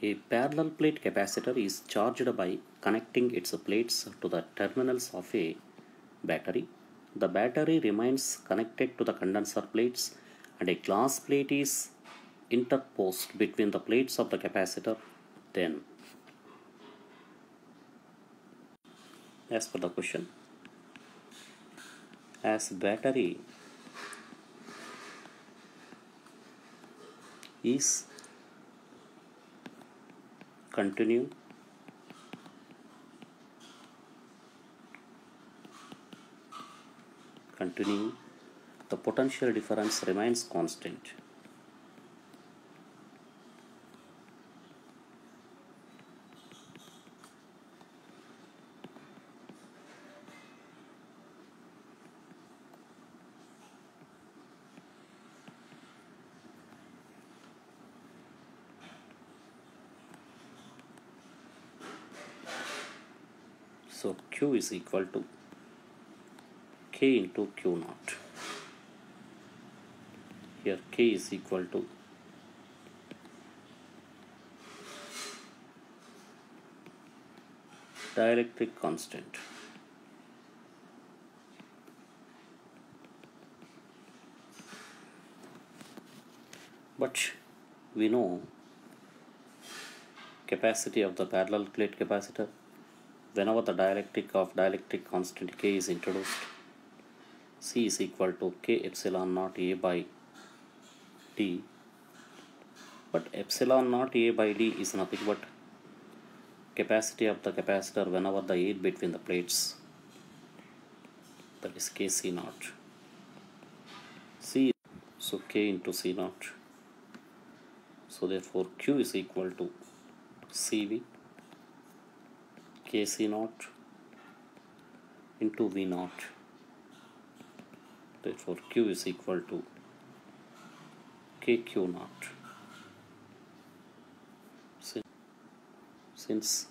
A parallel plate capacitor is charged by connecting its plates to the terminals of a battery. The battery remains connected to the condenser plates and a glass plate is interposed between the plates of the capacitor. Then, as per the question, as battery is continue. Continue. The potential difference remains constant so q is equal to k into q naught. Here k is equal to dielectric constant. But we know capacity of the parallel plate capacitor whenever the dielectric of dielectric constant k is introduced c is equal to k epsilon naught a by d. But epsilon naught a by d is nothing but capacity of the capacitor whenever the aid between the plates. That is kc naught. C so k into c naught. So therefore q is equal to cv kc naught into v naught. Therefore q is equal to kq naught. Since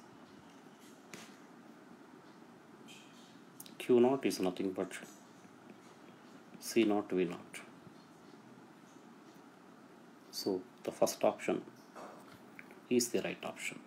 q naught is nothing but c naught v naught. So the first option is the right option